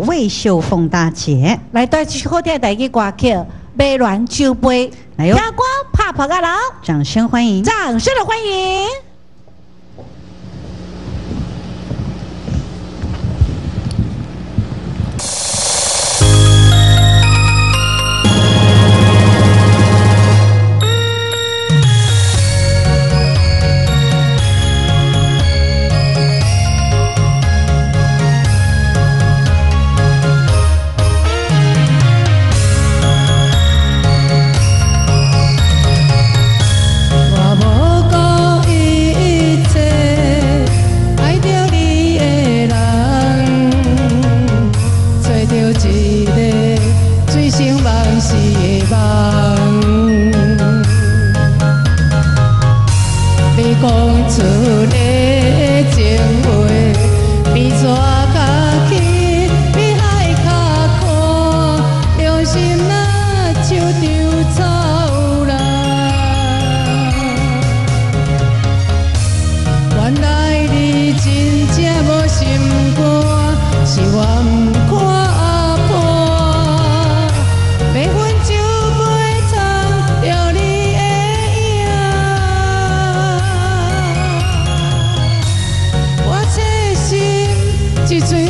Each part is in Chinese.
魏秀凤大姐。来带起好听的一个歌曲《美鸾酒杯》，来哟掌声欢迎！掌声的欢迎。一个醉生梦死的梦。你讲出的情话，变怎甲去一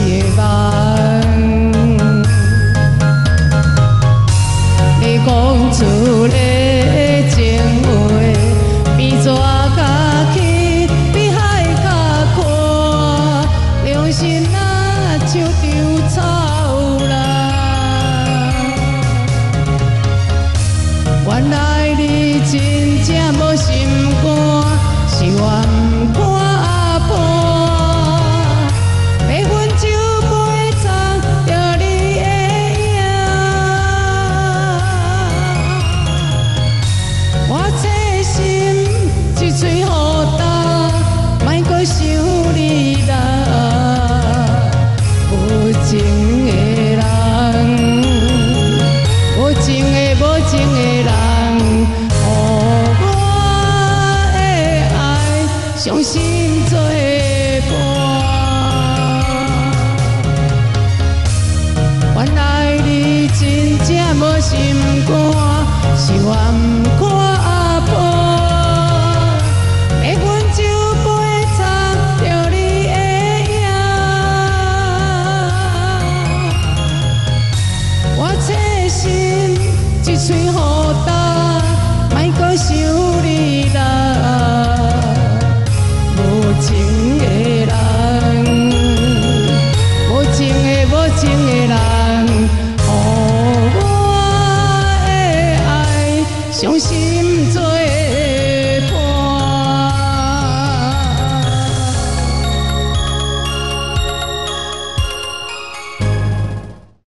梦死的梦。你讲出情的人。无情的无情的人，予我的爱伤心作伴。原来你真正无心肝，是我毋看心一嘴雨干，莫搁想你啦，